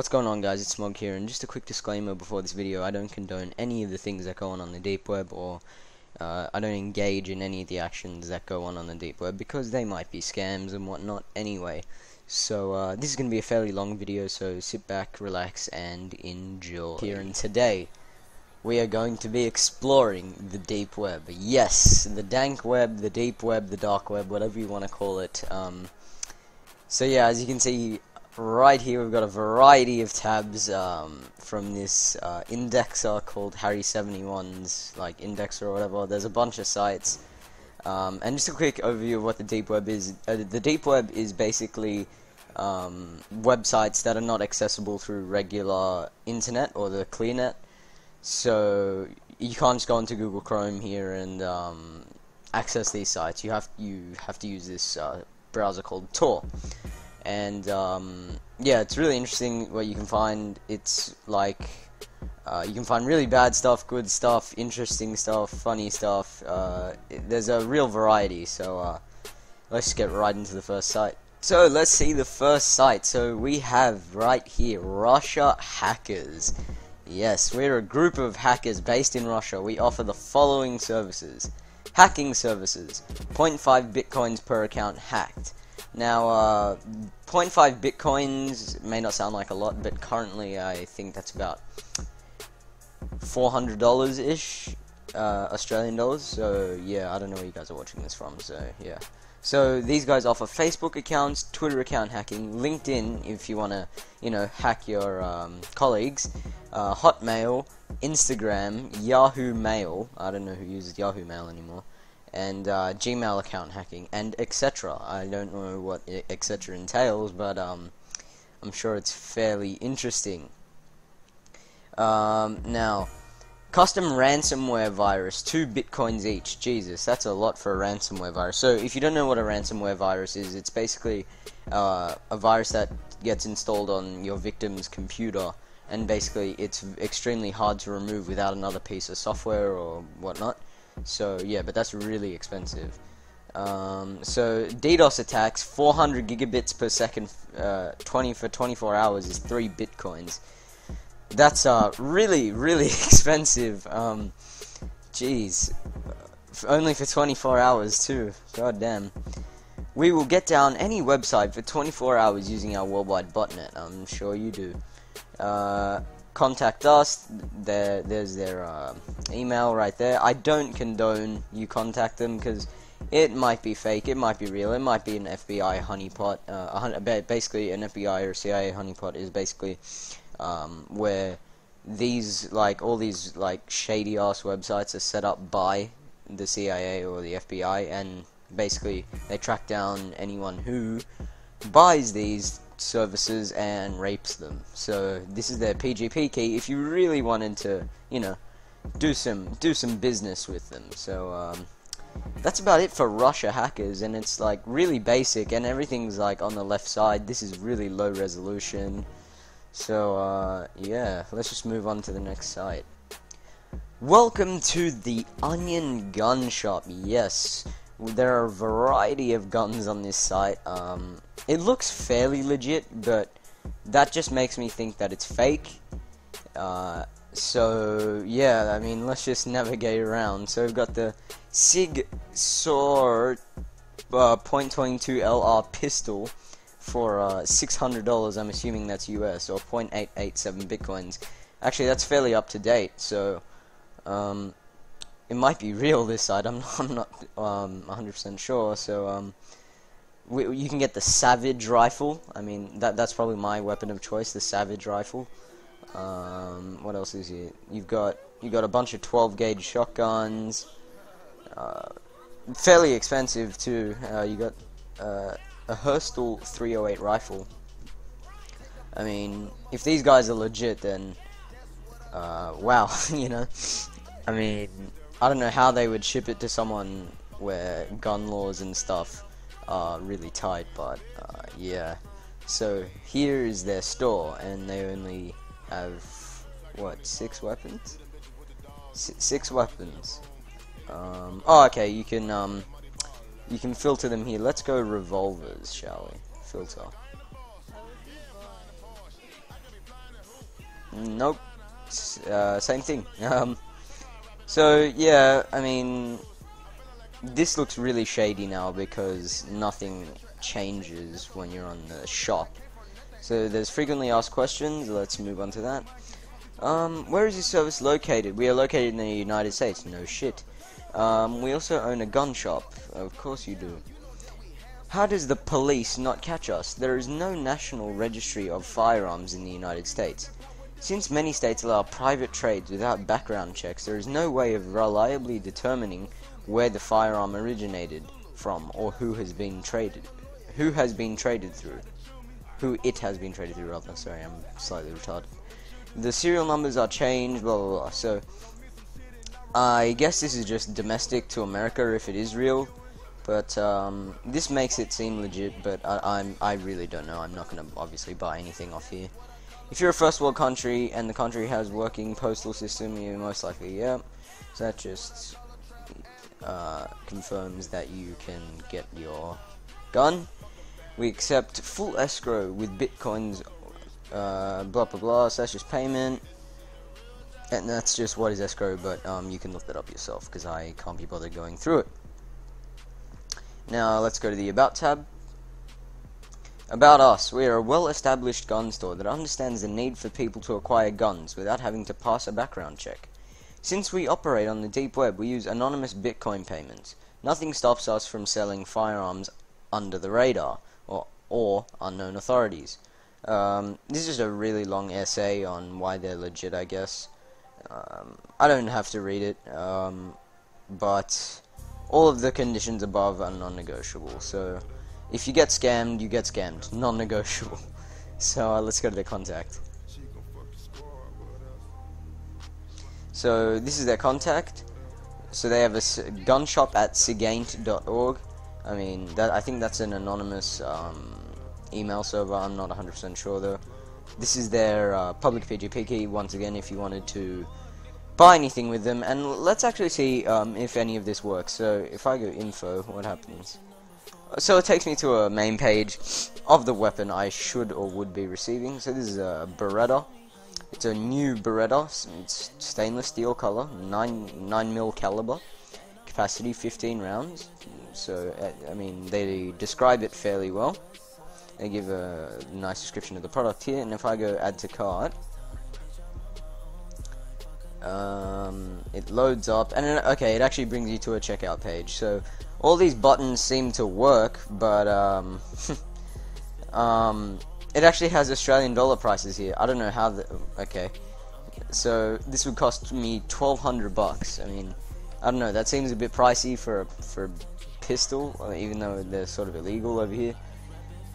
What's going on guys, it's Smog here, and just a quick disclaimer before this video, I don't condone any of the things that go on on the deep web, or uh, I don't engage in any of the actions that go on on the deep web, because they might be scams and whatnot anyway. So uh, this is going to be a fairly long video, so sit back, relax, and enjoy. Here and today, we are going to be exploring the deep web. Yes, the dank web, the deep web, the dark web, whatever you want to call it. Um, so yeah, as you can see, right here we've got a variety of tabs um, from this uh, indexer called Harry71's like indexer or whatever. There's a bunch of sites. Um, and just a quick overview of what the deep web is. Uh, the deep web is basically um, websites that are not accessible through regular internet or the clearnet. So you can't just go into Google Chrome here and um, access these sites. You have you have to use this uh, browser called Tor and um, yeah, it's really interesting what you can find. It's like uh, you can find really bad stuff, good stuff, interesting stuff, funny stuff. Uh, it, there's a real variety. So uh, let's get right into the first site. So let's see the first site. So we have right here Russia Hackers. Yes, we're a group of hackers based in Russia. We offer the following services. Hacking services. 0.5 bitcoins per account hacked. Now, uh, 0.5 bitcoins may not sound like a lot, but currently I think that's about $400 ish uh, Australian dollars. So, yeah, I don't know where you guys are watching this from, so, yeah. So, these guys offer Facebook accounts, Twitter account hacking, LinkedIn if you want to, you know, hack your um, colleagues, uh, Hotmail, Instagram, Yahoo Mail. I don't know who uses Yahoo Mail anymore and uh, Gmail account hacking, and etc. I don't know what etc. entails, but um, I'm sure it's fairly interesting. Um, now, custom ransomware virus, two bitcoins each. Jesus, that's a lot for a ransomware virus. So, if you don't know what a ransomware virus is, it's basically uh, a virus that gets installed on your victim's computer, and basically it's extremely hard to remove without another piece of software or whatnot. So yeah, but that's really expensive. Um, so DDoS attacks, 400 gigabits per second, uh, 20 for 24 hours is three bitcoins. That's uh, really, really expensive. Um, jeez, only for 24 hours too. God damn. We will get down any website for 24 hours using our worldwide botnet. I'm sure you do. Uh, contact us. There, there's their uh, email right there. I don't condone you contact them because it might be fake, it might be real, it might be an FBI honeypot. Uh, basically, an FBI or CIA honeypot is basically um, where these like all these like shady ass websites are set up by the CIA or the FBI, and basically they track down anyone who buys these services and rapes them. So this is their PGP key if you really wanted to, you know, do some do some business with them. So um, that's about it for Russia hackers, and it's like really basic, and everything's like on the left side. This is really low resolution. So uh, yeah, let's just move on to the next site. Welcome to the Onion Gun Shop. Yes, there are a variety of guns on this site. Um, it looks fairly legit, but that just makes me think that it's fake. Uh, so yeah, I mean, let's just navigate around. So we've got the Sig Sauer uh, .22 LR pistol for uh, $600. I'm assuming that's US or 0.887 bitcoins. Actually, that's fairly up to date. So um, it might be real this side. I'm not, I'm not um, 100% sure. So um, we, you can get the Savage rifle. I mean, that that's probably my weapon of choice, the Savage rifle. Um, what else is here? You've got you got a bunch of 12 gauge shotguns. Uh, fairly expensive too. Uh, you got uh, a Herstal 308 rifle. I mean, if these guys are legit, then uh, wow, you know. I mean, I don't know how they would ship it to someone where gun laws and stuff are really tight, but uh, yeah. So here is their store, and they only have what six weapons? S six weapons. Um, oh, okay. You can um, you can filter them here. Let's go revolvers, shall we? Filter. Nope. Uh, same thing. Um, so yeah, I mean, this looks really shady now because nothing changes when you're on the shop. So there's frequently asked questions. Let's move on to that. Um, where is your service located? We are located in the United States. No shit. Um, we also own a gun shop. Of course you do. How does the police not catch us? There is no national registry of firearms in the United States. Since many states allow private trades without background checks, there is no way of reliably determining where the firearm originated from or who has been traded who has been traded through. Who it has been traded through rather, sorry, I'm slightly retarded. The serial numbers are changed, blah blah blah. So I guess this is just domestic to America if it is real. But um, this makes it seem legit, but I, I'm I really don't know. I'm not gonna obviously buy anything off here. If you're a first world country and the country has working postal system, you most likely, yeah. So that just uh, confirms that you can get your gun. We accept full escrow with bitcoins, uh, blah blah blah, so that's just payment. And that's just what is escrow, but um, you can look that up yourself because I can't be bothered going through it. Now let's go to the About tab. About us, we are a well-established gun store that understands the need for people to acquire guns without having to pass a background check. Since we operate on the deep web, we use anonymous Bitcoin payments. Nothing stops us from selling firearms under the radar or, or unknown authorities. Um, this is a really long essay on why they're legit, I guess. Um, I don't have to read it, um, but all of the conditions above are non-negotiable. So if you get scammed, you get scammed. Non-negotiable. So uh, let's go to the contact. So this is their contact. So they have a gun shop at sigaint.org. I mean, that I think that's an anonymous um, email server. I'm not 100% sure though. This is their uh, public PGP key. Once again, if you wanted to buy anything with them, and let's actually see um, if any of this works. So if I go info, what happens? So it takes me to a main page of the weapon I should or would be receiving. So this is a Beretta. It's a new Beretta. It's stainless steel color, 9 9 mil caliber, capacity 15 rounds. So uh, I mean they describe it fairly well. They give a nice description of the product here, and if I go add to cart, um, it loads up, and then, okay, it actually brings you to a checkout page. So all these buttons seem to work, but um, um, it actually has Australian dollar prices here. I don't know how. The, okay, so this would cost me twelve hundred bucks. I mean, I don't know. That seems a bit pricey for a, for a pistol, even though they're sort of illegal over here.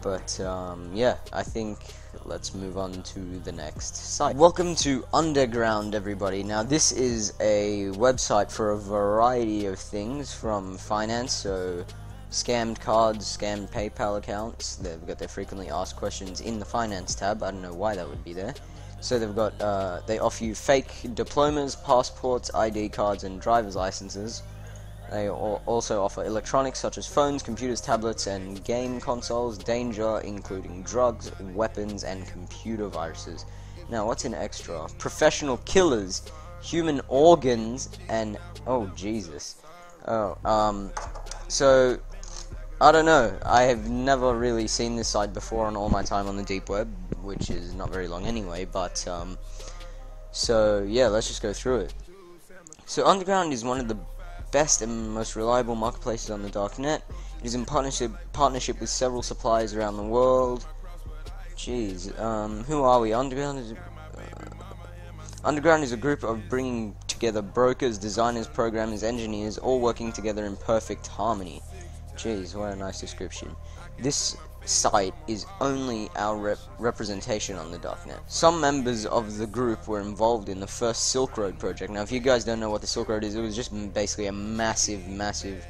But um, yeah, I think let's move on to the next site. Welcome to Underground, everybody. Now, this is a website for a variety of things, from finance, so scammed cards, scammed PayPal accounts. They've got their frequently asked questions in the finance tab. I don't know why that would be there. So they've got uh, they offer you fake diplomas, passports, ID cards, and driver's licenses. They also offer electronics such as phones, computers, tablets, and game consoles, danger including drugs, weapons, and computer viruses. Now, what's an extra? Professional killers, human organs, and oh Jesus. Oh, um, so I don't know. I have never really seen this site before on all my time on the deep web, which is not very long anyway. But um, so yeah, let's just go through it. So Underground is one of the best and most reliable marketplaces on the darknet. It is in partnership partnership with several suppliers around the world. Jeez, um, who are we? Underground is. Uh, Underground is a group of bringing together brokers, designers, programmers, engineers, all working together in perfect harmony. Jeez, what a nice description. This site is only our rep representation on the darknet. Some members of the group were involved in the first Silk Road project. Now, if you guys don't know what the Silk Road is, it was just basically a massive, massive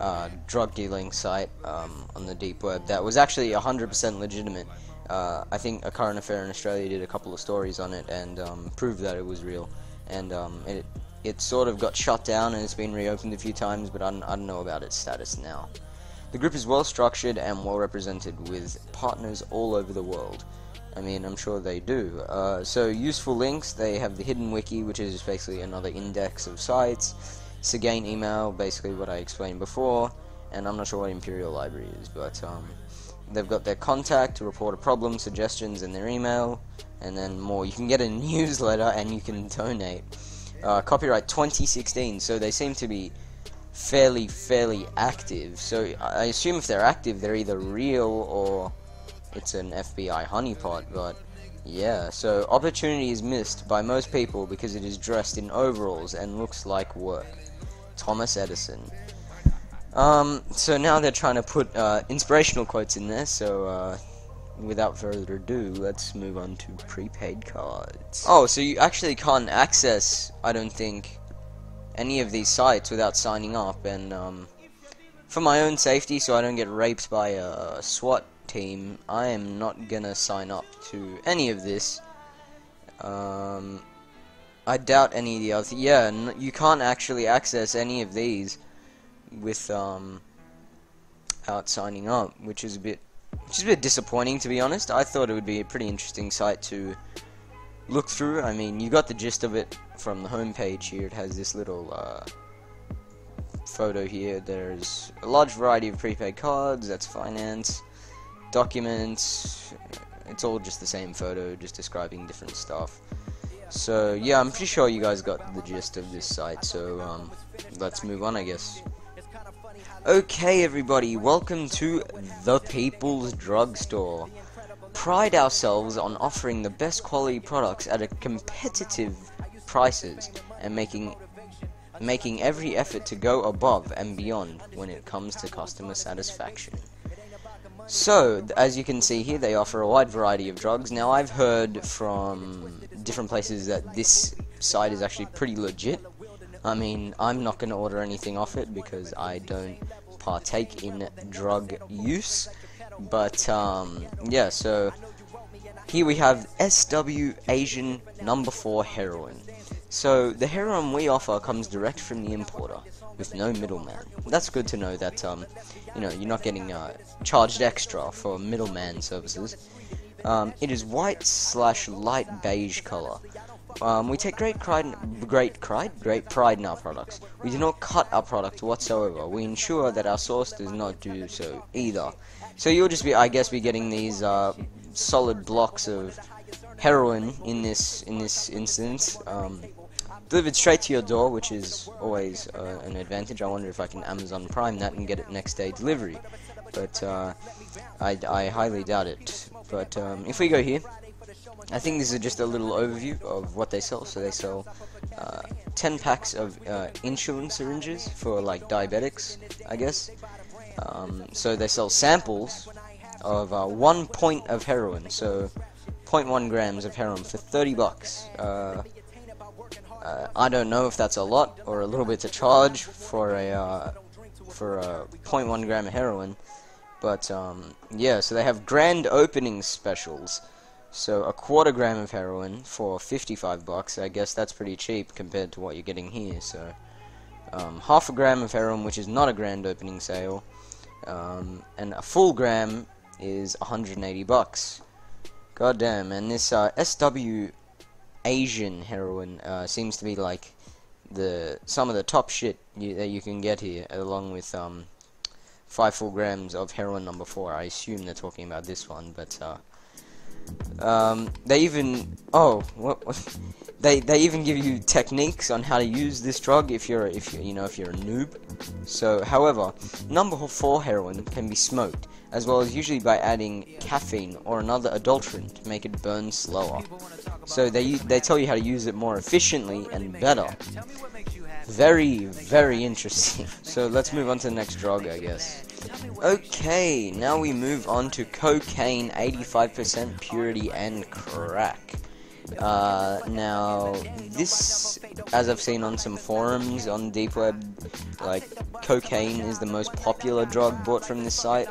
uh, drug dealing site um, on the deep web that was actually 100% legitimate. Uh, I think a current affair in Australia did a couple of stories on it and um, proved that it was real. And um, it it sort of got shut down and it's been reopened a few times, but I I don't know about its status now. The group is well structured and well represented with partners all over the world. I mean, I'm sure they do. Uh, so, useful links, they have the hidden wiki, which is basically another index of sites. SIGAINT email, basically what I explained before. And I'm not sure what Imperial Library is, but um, they've got their contact to report a problem, suggestions, and their email. And then more. You can get a newsletter and you can donate. Uh, copyright 2016, so they seem to be fairly, fairly active. So I assume if they're active, they're either real or it's an FBI honeypot, but yeah, so opportunity is missed by most people because it is dressed in overalls and looks like work. Thomas Edison. Um, so now they're trying to put uh, inspirational quotes in there, so uh, without further ado, let's move on to prepaid cards. Oh, so you actually can't access, I don't think, any of these sites without signing up, and um, for my own safety, so I don't get raped by a SWAT team, I am not gonna sign up to any of this. Um, I doubt any of the other. Yeah, you can't actually access any of these with um out signing up, which is a bit which is a bit disappointing to be honest. I thought it would be a pretty interesting site to look through. I mean, you got the gist of it from the homepage here. It has this little uh, photo here. There's a large variety of prepaid cards. That's finance documents. It's all just the same photo, just describing different stuff. So yeah, I'm pretty sure you guys got the gist of this site. So um, let's move on, I guess. Okay, everybody, welcome to the People's Drugstore. Pride ourselves on offering the best quality products at a competitive prices and making making every effort to go above and beyond when it comes to customer satisfaction. So, as you can see here, they offer a wide variety of drugs. Now, I've heard from different places that this site is actually pretty legit. I mean, I'm not going to order anything off it because I don't partake in drug use. But, um, yeah, so here we have SW Asian number 4 heroin. So, the heroin we offer comes direct from the importer with no middleman. That's good to know that, um, you know, you're not getting uh, charged extra for middleman services. Um, it is white slash light beige color. Um, we take great pride, in, great pride, great pride in our products. We do not cut our product whatsoever. We ensure that our source does not do so either. So you'll just be, I guess, be getting these uh, solid blocks of heroin in this in this instance. Um, delivered straight to your door, which is always uh, an advantage. I wonder if I can Amazon Prime that and get it next day delivery, but uh, I, I, highly doubt it. But um, if we go here, I think this is just a little overview of what they sell. So they sell uh, 10 packs of uh, insulin syringes for like diabetics, I guess. Um, so they sell samples of uh, one point of heroin, so 0.1 grams of heroin for 30 bucks. Uh, I don't know if that's a lot or a little bit to charge for a uh, for a 0.1 gram of heroin, but um, yeah. So they have grand opening specials. So a quarter gram of heroin for 55 bucks. I guess that's pretty cheap compared to what you're getting here. So um, half a gram of heroin, which is not a grand opening sale, um, and a full gram is 180 bucks. God damn, and this uh, SW Asian heroin uh, seems to be like the some of the top shit you, that you can get here, along with um, five full grams of heroin number four. I assume they're talking about this one, but uh, um, they even oh what, what they they even give you techniques on how to use this drug if you're if you you know if you're a noob. So, however, number four heroin can be smoked as well as usually by adding caffeine or another adulterant to make it burn slower. So they they tell you how to use it more efficiently and better. Very, very interesting. So let's move on to the next drug, I guess. Okay, now we move on to cocaine, 85% purity, and crack. Uh, now, this, as I've seen on some forums on Deep Web, like, cocaine is the most popular drug bought from this site.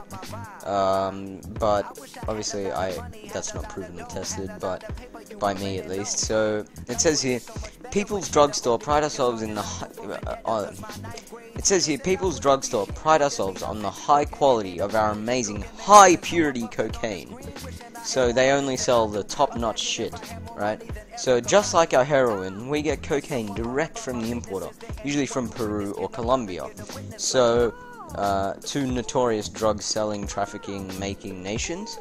Um, but, obviously, I that's not proven and tested, but by me at least. So, it says here, People's Drugstore pride ourselves in the. Hi- uh, uh, it says here, People's Drugstore pride ourselves on the high quality of our amazing high purity cocaine. So they only sell the top-notch shit, right? So just like our heroin, we get cocaine direct from the importer, usually from Peru or Colombia. So uh, two notorious drug selling, trafficking, making nations,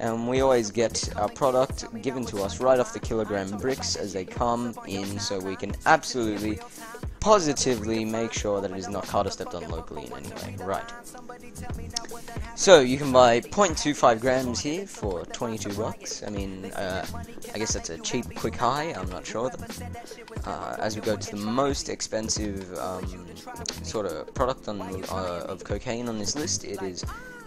and we always get our product given to us right off the kilogram bricks as they come in, so we can absolutely, positively make sure that it is not Carter stepped on locally in any way. Right. So you can buy 0.25 grams here for 22 bucks. I mean, uh, I guess that's a cheap, quick high. I'm not sure. Uh, as we go to the most expensive um, sort of product on uh, of cocaine on this list, it is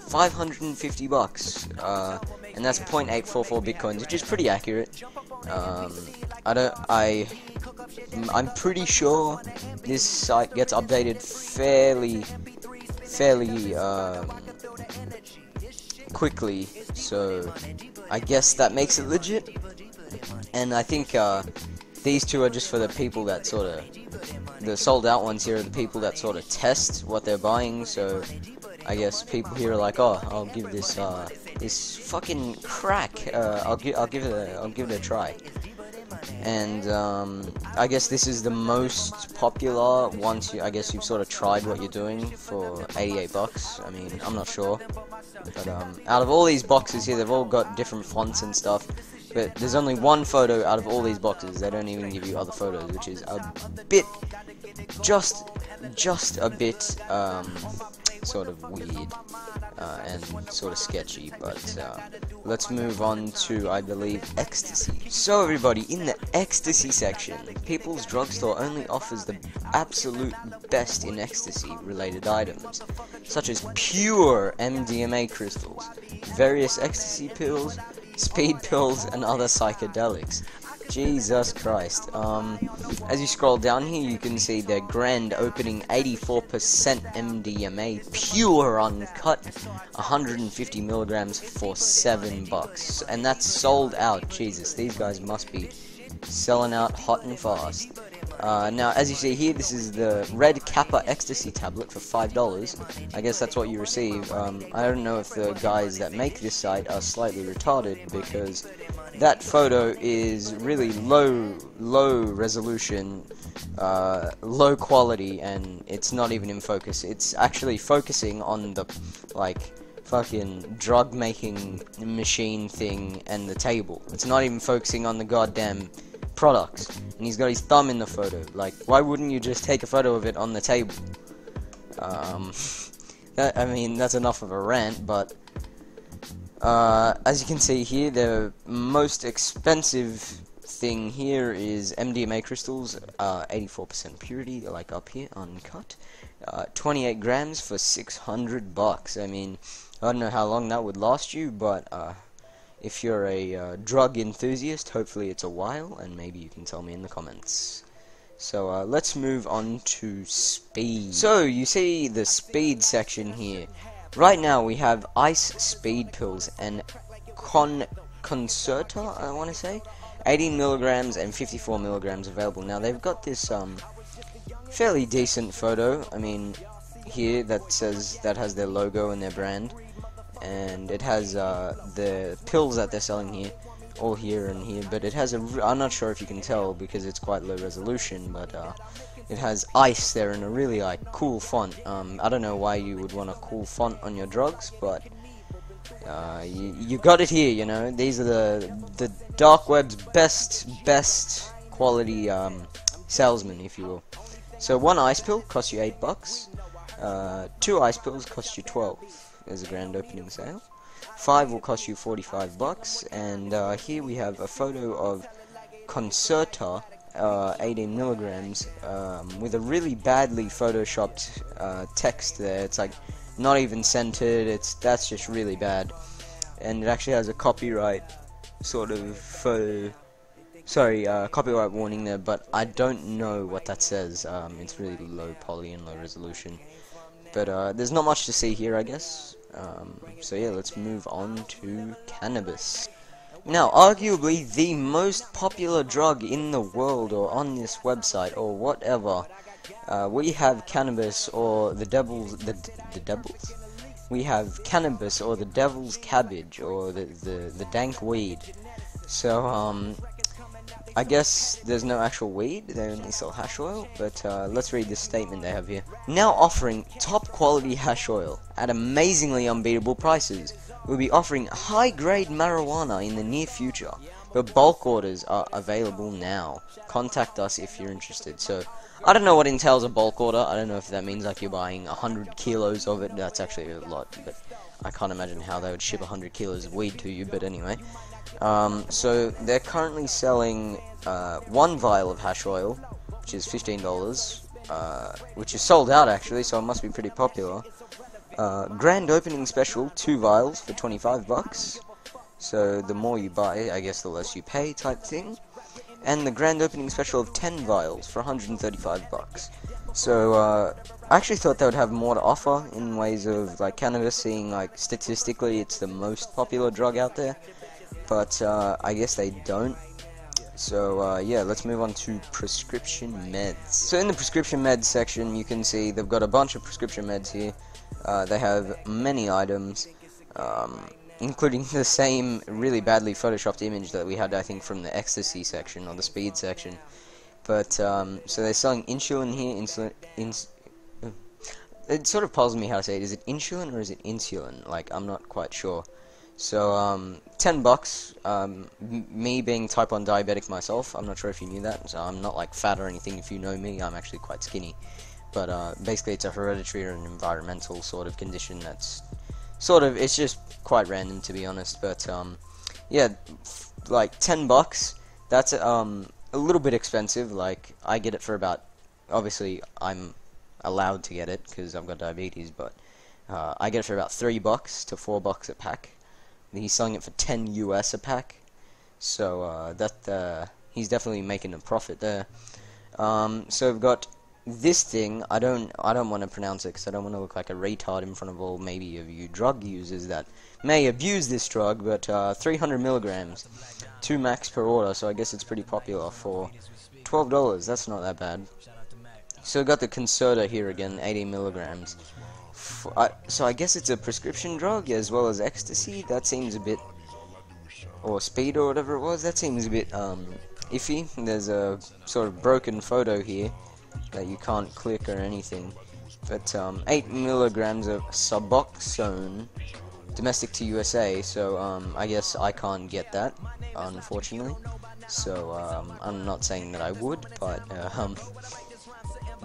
550 bucks, uh, and that's 0.844 bitcoins, which is pretty accurate. Um, I don't, I, I'm pretty sure this site gets updated fairly, fairly um, quickly, so I guess that makes it legit. And I think uh, these two are just for the people that sort of the sold out ones here are the people that sort of test what they're buying. So I guess people here are like, oh, I'll give this uh, this fucking crack. Uh, I'll give I'll give it a, I'll give it a try. And um, I guess this is the most popular once you I guess you've sort of tried what you're doing for 88 bucks. I mean I'm not sure, but um, out of all these boxes here, they've all got different fonts and stuff. But there's only one photo out of all these boxes. They don't even give you other photos, which is a bit, just, just a bit, um, sort of weird uh, and sort of sketchy. But uh, let's move on to, I believe, ecstasy. So everybody, in the ecstasy section, People's Drugstore only offers the absolute best in ecstasy-related items, such as pure MDMA crystals, various ecstasy pills, speed pills, and other psychedelics. Jesus Christ. Um, as you scroll down here, you can see their grand opening 84% MDMA, pure uncut, 150 milligrams for 7 bucks. And that's sold out. Jesus, these guys must be selling out hot and fast. Uh, now, as you see here, this is the Red Kappa Ecstasy tablet for $5. I guess that's what you receive. Um, I don't know if the guys that make this site are slightly retarded, because that photo is really low, low resolution, uh, low quality, and it's not even in focus. It's actually focusing on the, like, fucking drug making machine thing and the table. It's not even focusing on the goddamn products. And he's got his thumb in the photo. Like, why wouldn't you just take a photo of it on the table? Um, that, I mean, that's enough of a rant, but uh, as you can see here, the most expensive thing here is MDMA crystals, 84% uh, purity, like up here, uncut. Uh, 28 grams for 600 bucks. I mean, I don't know how long that would last you, but uh, if you're a uh, drug enthusiast, hopefully it's a while, and maybe you can tell me in the comments. So uh, let's move on to speed. So you see the speed section here. Right now we have ice speed pills and con concerta, I want to say, 18 milligrams and 54 milligrams available. Now they've got this um fairly decent photo. I mean, here that says that has their logo and their brand and it has uh, the pills that they're selling here, all here and here, but it has a, I'm not sure if you can tell because it's quite low resolution, but uh, it has ice there in a really like cool font. Um, I don't know why you would want a cool font on your drugs, but uh, you, you got it here, you know, these are the, the dark web's best, best quality um, salesman, if you will. So one ice pill costs you 8 bucks, uh, two ice pills cost you 12 as a grand opening sale. Five will cost you 45 bucks, and uh, here we have a photo of Concerta, uh, 18 milligrams, um, with a really badly photoshopped uh, text there. It's like not even centered. It's that's just really bad, and it actually has a copyright sort of photo. Sorry, uh, copyright warning there, but I don't know what that says. Um, it's really low poly and low resolution. But uh, there's not much to see here, I guess. Um, so yeah, let's move on to cannabis. Now, arguably the most popular drug in the world or on this website or whatever, uh, we have cannabis or the devil's the the devils. We have cannabis or the devil's cabbage or the the, the dank weed. So um, I guess there's no actual weed, they only sell hash oil, but uh, let's read this statement they have here. Now offering top quality hash oil at amazingly unbeatable prices. We'll be offering high grade marijuana in the near future, but bulk orders are available now. Contact us if you're interested. So, I don't know what entails a bulk order. I don't know if that means like you're buying 100 kilos of it. That's actually a lot, but I can't imagine how they would ship 100 kilos of weed to you, but anyway. Um, so they're currently selling uh, one vial of hash oil, which is $15, uh, which is sold out actually, so it must be pretty popular. Uh, grand opening special, two vials for 25 bucks. So the more you buy, I guess the less you pay type thing. And the grand opening special of 10 vials for 135 bucks. So, uh, I actually thought they would have more to offer in ways of, like, cannabis, seeing, like, statistically it's the most popular drug out there but uh, I guess they don't. So uh, yeah, let's move on to prescription meds. So in the prescription meds section, you can see they've got a bunch of prescription meds here. Uh, they have many items, um, including the same really badly photoshopped image that we had, I think, from the ecstasy section or the speed section. But um, so they're selling insulin here. Insulin. Ins it sort of puzzles me how to say it. Is it insulin or is it insulin? Like I'm not quite sure. So, um, 10 bucks, um, me being type 1 diabetic myself, I'm not sure if you knew that, so I'm not like fat or anything, if you know me, I'm actually quite skinny. But, uh, basically it's a hereditary or an environmental sort of condition that's sort of, it's just quite random to be honest, but, um, yeah, like 10 bucks, that's, um, a little bit expensive, like, I get it for about, obviously, I'm allowed to get it, because I've got diabetes, but, uh, I get it for about 3 bucks to 4 bucks a pack, He's selling it for 10 US a pack. So uh, that uh, he's definitely making a profit there. Um, so we've got this thing. I don't I don't want to pronounce it because I don't want to look like a retard in front of all maybe of you drug users that may abuse this drug. But uh, 300 milligrams, two max per order. So I guess it's pretty popular for $12. That's not that bad. So we've got the Concerta here again, 80 milligrams so I guess it's a prescription drug as well as ecstasy. That seems a bit, or speed or whatever it was. That seems a bit um, iffy. There's a sort of broken photo here that you can't click or anything. But um, eight milligrams of Suboxone, domestic to USA. So um, I guess I can't get that, unfortunately. So um, I'm not saying that I would, but uh, um,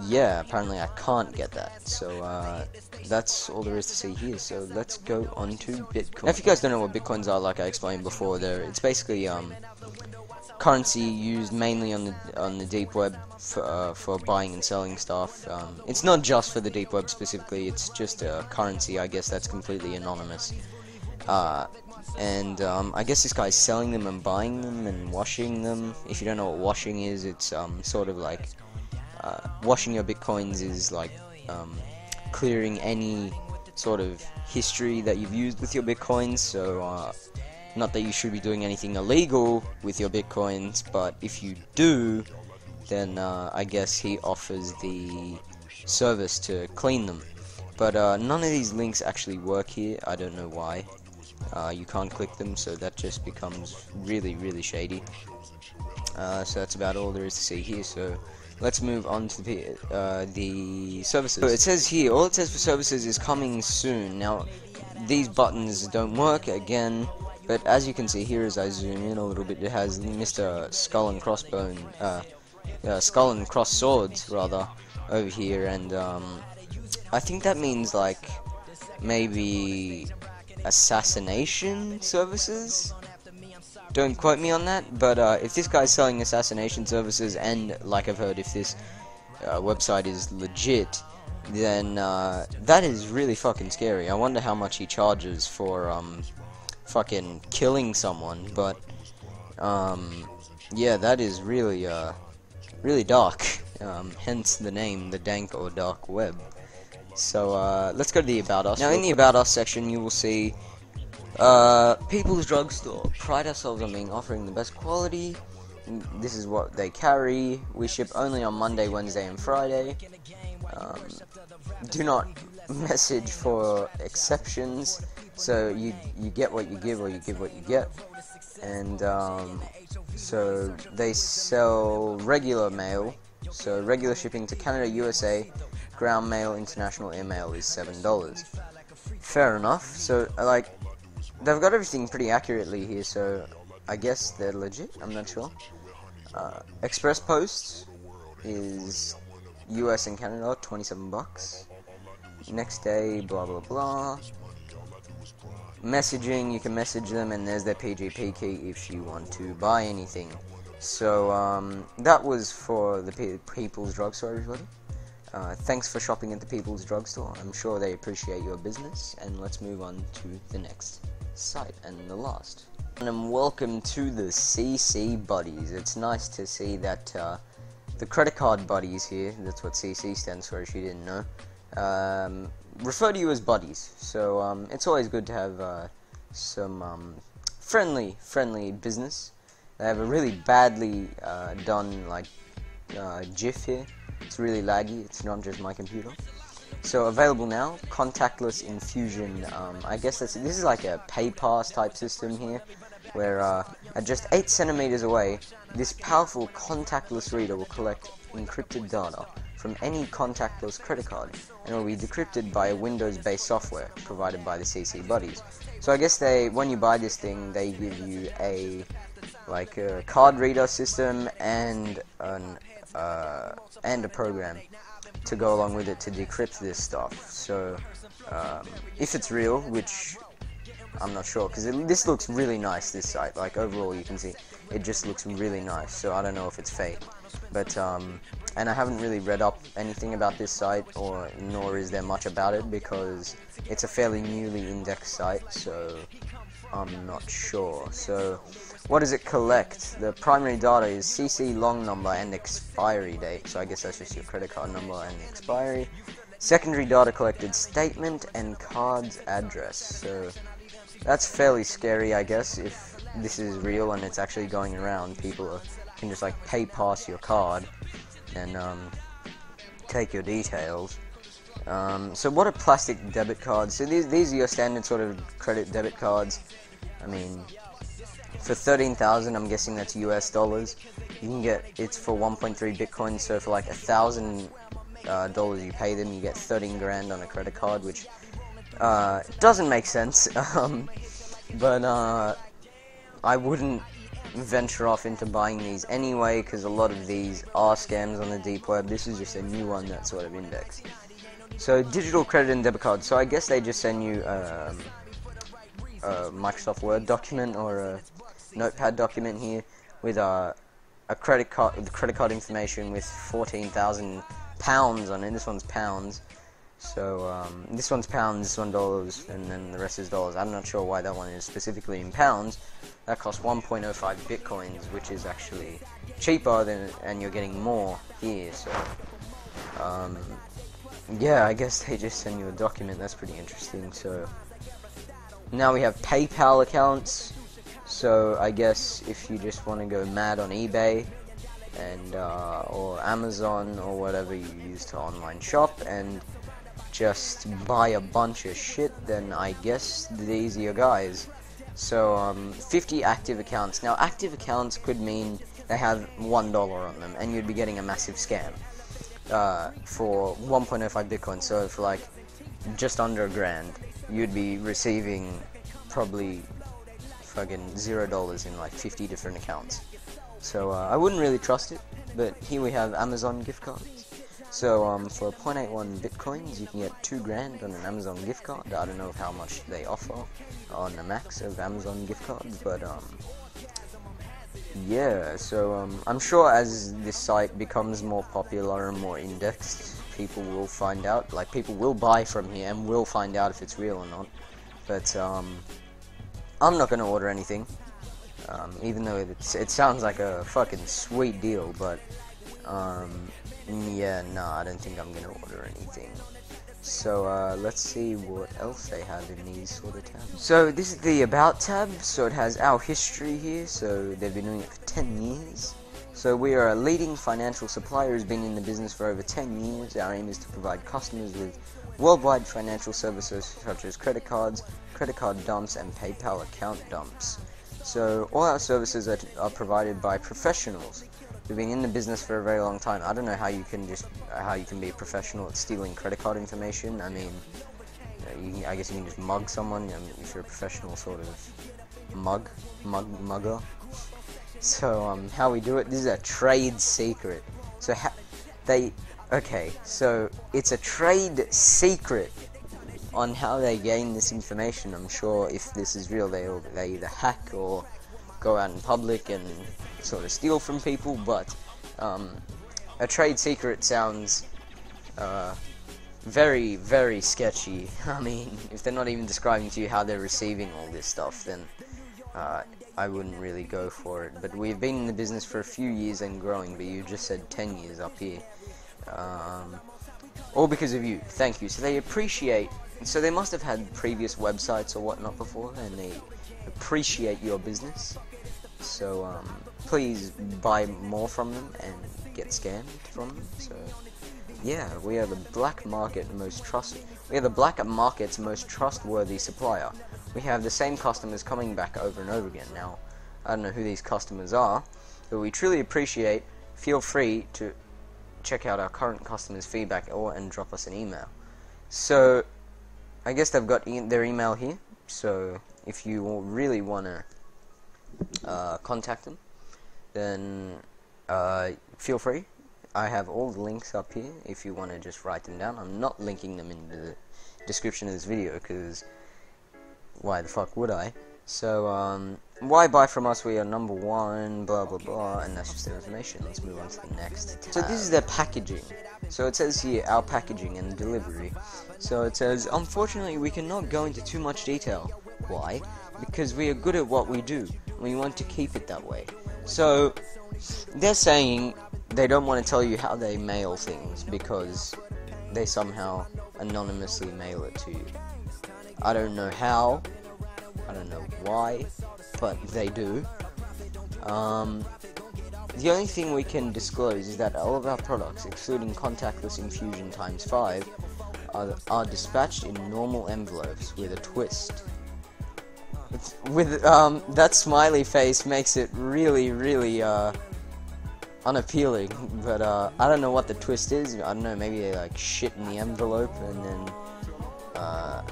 yeah, apparently I can't get that. So uh, that's all there is to see here. So let's go on to Bitcoin. Now, if you guys don't know what Bitcoins are, like I explained before, there it's basically um, currency used mainly on the on the deep web for, uh, for buying and selling stuff. Um, it's not just for the deep web specifically. It's just a currency, I guess, that's completely anonymous. Uh, and um, I guess this guy's selling them and buying them and washing them. If you don't know what washing is, it's um, sort of like uh, washing your bitcoins is like um, clearing any sort of history that you've used with your bitcoins. So, uh, not that you should be doing anything illegal with your bitcoins, but if you do, then uh, I guess he offers the service to clean them. But uh, none of these links actually work here. I don't know why. Uh, you can't click them, so that just becomes really, really shady. Uh, so that's about all there is to see here. So let's move on to the uh, the services. So it says here, all it says for services is coming soon. Now, these buttons don't work again, but as you can see here, as I zoom in a little bit, it has Mr. Skull and Crossbone, uh, uh, Skull and Cross Swords rather, over here, and um, I think that means like maybe assassination services. Don't quote me on that, but uh, if this guy's selling assassination services, and like I've heard, if this uh, website is legit, then uh, that is really fucking scary. I wonder how much he charges for um, fucking killing someone, but um, yeah, that is really uh, really dark. Um, hence the name, the dank or dark web. So uh, let's go to the about us. Now in the about us section, you will see Uh, People's Drugstore. Pride ourselves on being offering the best quality. This is what they carry. We ship only on Monday, Wednesday, and Friday. Um, do not message for exceptions. So you you get what you give, or you give what you get. And um, so they sell regular mail. So regular shipping to Canada, USA, ground mail, international airmail is seven dollars. Fair enough. So like they've got everything pretty accurately here, so I guess they're legit. I'm not sure. Uh, Express Post is US and Canada, 27 bucks. Next day, blah blah blah. Messaging, you can message them, and there's their PGP key if you want to buy anything. So um, that was for the Pe People's Drugstore, everybody. Uh, thanks for shopping at the People's Drugstore. I'm sure they appreciate your business, and let's move on to the next site and the last. And welcome to the CC Buddies. It's nice to see that uh, the credit card buddies here, that's what CC stands for if you didn't know, um, refer to you as buddies. So um, it's always good to have uh, some um, friendly, friendly business. They have a really badly uh, done like uh, GIF here. It's really laggy. It's not just my computer. So available now, contactless infusion. Um, I guess that's this is like a pay pass type system here, where uh, at just eight centimeters away, this powerful contactless reader will collect encrypted data from any contactless credit card, and will be decrypted by a Windows-based software provided by the CC Buddies. So I guess they, when you buy this thing, they give you a like a card reader system and an uh, and a program to go along with it to decrypt this stuff. So, um, if it's real, which I'm not sure, because this looks really nice, this site. Like, overall, you can see it just looks really nice, so I don't know if it's fake. But, um, and I haven't really read up anything about this site, or nor is there much about it, because it's a fairly newly indexed site, so I'm not sure. So, what does it collect? The primary data is CC long number and expiry date. So I guess that's just your credit card number and the expiry. Secondary data collected statement and card's address. So that's fairly scary, I guess, if this is real and it's actually going around. People can just like pay pass your card and um, take your details. Um, so what are plastic debit cards? So these, these are your standard sort of credit debit cards. I mean, for 13,000, I'm guessing that's US dollars. You can get it's for 1.3 Bitcoin. So for like a thousand uh, dollars you pay them, you get 13 grand on a credit card, which uh, doesn't make sense. um, but uh, I wouldn't venture off into buying these anyway, because a lot of these are scams on the deep web. This is just a new one that's sort of indexed. So digital credit and debit card. So I guess they just send you um, a Microsoft Word document or a notepad document here with a, a credit card, the credit card information with 14,000 pounds on it. This one's pounds. So um, this one's pounds, this one dollars, and then the rest is dollars. I'm not sure why that one is specifically in pounds. That costs 1.05 bitcoins, which is actually cheaper than, and you're getting more here. So, um, yeah, I guess they just send you a document. That's pretty interesting. So now we have PayPal accounts. So I guess if you just want to go mad on eBay and uh, or Amazon or whatever you use to online shop and just buy a bunch of shit, then I guess these are guys. So um, 50 active accounts. Now active accounts could mean they have one dollar on them, and you'd be getting a massive scam uh, for 1.05 Bitcoin. So for like just under a grand, you'd be receiving probably fucking zero dollars in like 50 different accounts. So uh, I wouldn't really trust it, but here we have Amazon gift cards. So um, for 0.81 bitcoins, you can get two grand on an Amazon gift card. I don't know how much they offer on the max of Amazon gift cards, but um, yeah. So um, I'm sure as this site becomes more popular and more indexed, people will find out. Like people will buy from here and will find out if it's real or not. But um, I'm not gonna order anything. Um, even though it sounds like a fucking sweet deal, but um, yeah, no, I don't think I'm gonna order anything. So uh, let's see what else they have in these sort of tabs. So this is the About tab, so it has our history here, so they've been doing it for 10 years. So we are a leading financial supplier who's been in the business for over 10 years. Our aim is to provide customers with worldwide financial services such as credit cards, credit card dumps, and PayPal account dumps. So all our services are, are provided by professionals We've been in the business for a very long time. I don't know how you can just how you can be a professional at stealing credit card information. I mean, you, I guess you can just mug someone I mean, if you're a professional sort of mug mug mugger. So um, how we do it? This is a trade secret. So they okay. So it's a trade secret on how they gain this information. I'm sure if this is real, they they either hack or go out in public and sort of steal from people, but um, a trade secret sounds uh, very, very sketchy. I mean, if they're not even describing to you how they're receiving all this stuff, then uh, I wouldn't really go for it. But we've been in the business for a few years and growing, but you just said 10 years up here. Um, all because of you. Thank you. So they appreciate. So they must have had previous websites or whatnot before, and they appreciate your business. So um, please buy more from them and get scammed from them. So yeah, we are the black market most trusted. We are the black market's most trustworthy supplier. We have the same customers coming back over and over again. Now, I don't know who these customers are, but we truly appreciate. Feel free to check out our current customers' feedback or and drop us an email. So, I guess they've got e their email here. So, if you really want to uh, contact them, then uh, feel free. I have all the links up here if you want to just write them down. I'm not linking them in the description of this video because why the fuck would I? So, um, why buy from us? We are number one, blah blah blah, and that's just the information. Let's move on to the next. Tab. So this is their packaging. So it says here our packaging and delivery. So it says, unfortunately, we cannot go into too much detail. Why? Because we are good at what we do. We want to keep it that way. So they're saying they don't want to tell you how they mail things because they somehow anonymously mail it to you. I don't know how, I don't know why, but they do. Um, the only thing we can disclose is that all of our products, excluding contactless infusion times 5, are, are dispatched in normal envelopes with a twist with um, that smiley face makes it really, really uh, unappealing. But uh, I don't know what the twist is. I don't know. Maybe they like shit in the envelope and then uh,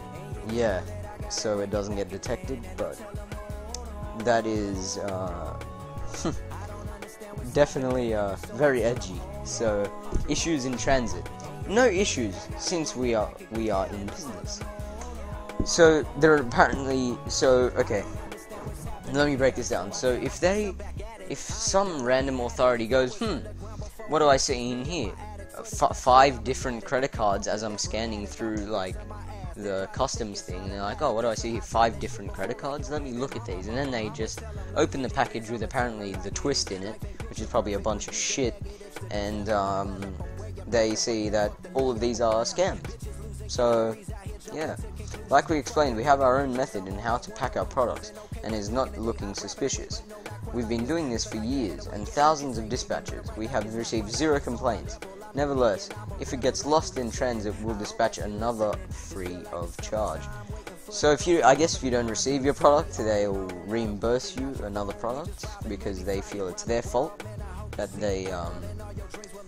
yeah, so it doesn't get detected. But that is uh, definitely uh, very edgy. So issues in transit. No issues since we are we are in business. So they're apparently so okay. Let me break this down. So if they, if some random authority goes, hmm, what do I see in here? F five different credit cards as I'm scanning through like the customs thing, and they're like, oh, what do I see here? Five different credit cards. Let me look at these, and then they just open the package with apparently the twist in it, which is probably a bunch of shit, and um, they see that all of these are scams. So yeah. Like we explained, we have our own method in how to pack our products, and is not looking suspicious. We've been doing this for years, and thousands of dispatches. We have received zero complaints. Nevertheless, if it gets lost in transit, we'll dispatch another free of charge. So if you, I guess if you don't receive your product, they'll reimburse you another product because they feel it's their fault that they um,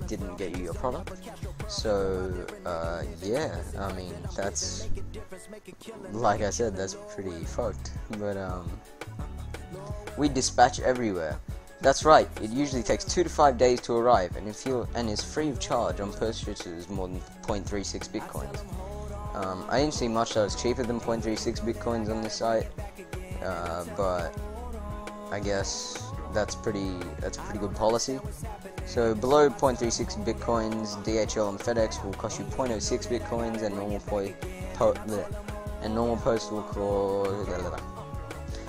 didn't get you your product. So, uh, yeah, I mean, that's, like I said, that's pretty fucked. But, um, we dispatch everywhere. That's right, it usually takes 2 to 5 days to arrive, and, if you and is free of charge on purchases more than 0.36 bitcoins. Um, I didn't see much that was cheaper than 0.36 bitcoins on this site, uh, but I guess that's pretty that's a pretty good policy. So below 0.36 bitcoins, DHL and FedEx will cost you 0.06 bitcoins, and normal po, po and normal postal cost.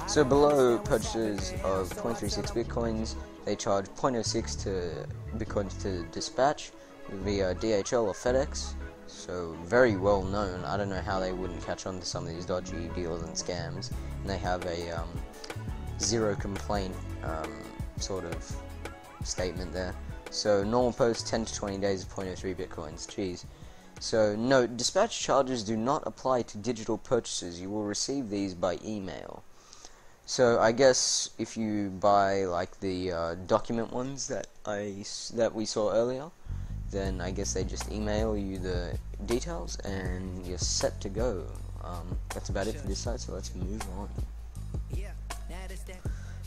So below purchases of 0.36 bitcoins, they charge 0.06 to bitcoins to dispatch via DHL or FedEx. So very well known. I don't know how they wouldn't catch on to some of these dodgy deals and scams. And they have a um, zero complaint um, sort of statement there. So normal post 10 to 20 days of 0.03 bitcoins. Jeez. So note, dispatch charges do not apply to digital purchases. You will receive these by email. So I guess if you buy like the uh, document ones that I that we saw earlier, then I guess they just email you the details and you're set to go. Um, that's about it for this site. So let's move on.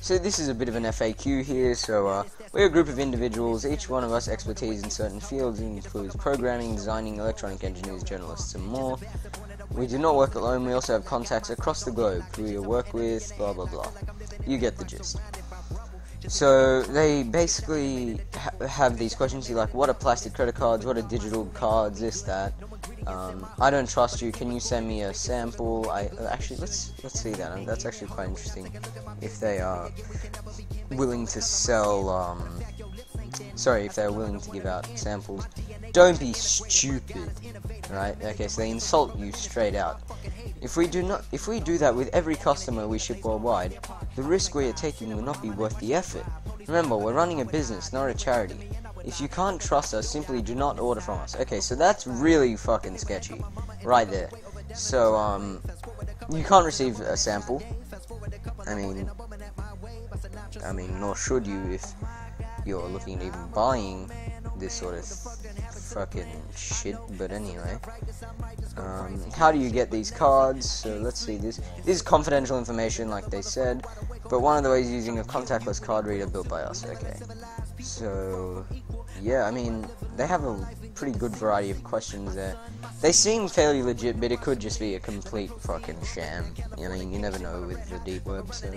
So this is a bit of an FAQ here. So uh, we're a group of individuals. Each one of us expertise in certain fields includes programming, designing, electronic engineers, journalists, and more. We do not work alone. We also have contacts across the globe who we work with. Blah blah blah. You get the gist. So they basically ha have these questions. Like, what are plastic credit cards? What are digital cards? This that. Um, I don't trust you. Can you send me a sample? I actually let's let's see that. that's actually quite interesting. If they are willing to sell, um, sorry, if they're willing to give out samples, don't be stupid, right? Okay, so they insult you straight out. If we do not, if we do that with every customer we ship worldwide, the risk we are taking will not be worth the effort. Remember, we're running a business, not a charity. If you can't trust us, simply do not order from us. Okay, so that's really fucking sketchy. Right there. So, um, you can't receive a sample. I mean, I mean, nor should you if you're looking at even buying this sort of fucking shit. But anyway, um, how do you get these cards? So let's see. This, this is confidential information, like they said. But one of the ways is using a contactless card reader built by us. Okay. So yeah, I mean, they have a pretty good variety of questions there. They seem fairly legit, but it could just be a complete fucking sham. I mean, you never know with the deep web, so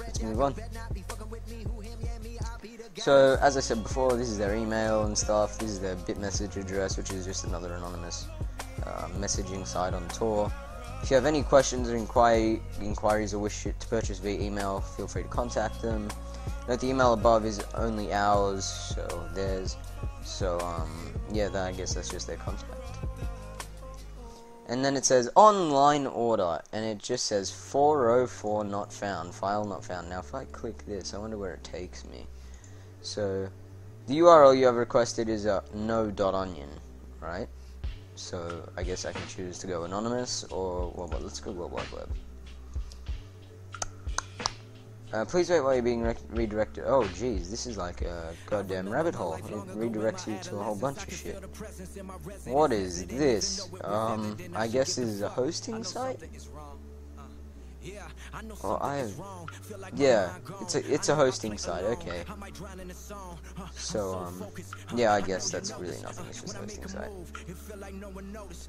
let's move on. So, as I said before, this is their email and stuff. This is their Bitmessage address, which is just another anonymous uh, messaging site on Tor. If you have any questions or inquiries or wish to purchase via email, feel free to contact them. Note the email above is only ours, so there's. So, um, yeah, that, I guess that's just their contact. And then it says online order, and it just says 404 not found, file not found. Now, if I click this, I wonder where it takes me. So, the URL you have requested is a no.onion, right? So, I guess I can choose to go anonymous, or, well let's go World Wide Web. Uh, please wait while you're being re redirected. Oh, jeez, this is like a goddamn rabbit hole. It redirects you to a whole bunch of shit. What is this? Um, I guess this is a hosting site? Well, I have, yeah, it's a it's a hosting site. Okay. So um, yeah, I guess that's really nothing. It's just a hosting site.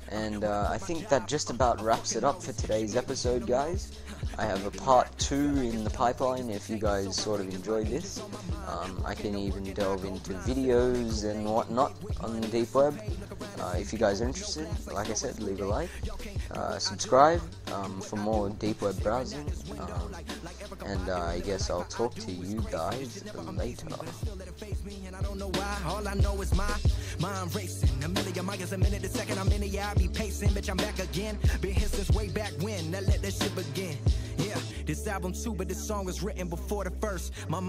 And uh, I think that just about wraps it up for today's episode, guys. I have a part two in the pipeline. If you guys sort of enjoyed this, um, I can even delve into videos and whatnot on the deep web. Uh, if you guys are interested, like I said, leave a like, uh, subscribe um, for more deep web browsing, um, and uh, I guess I'll talk to you guys later. All I know is my mind racing. A million miles a minute second. I'm in the I be pacing. Bitch, I'm back again. Been here since way back when. Now let that shit begin. Yeah, this album too, but this song was written before the first. My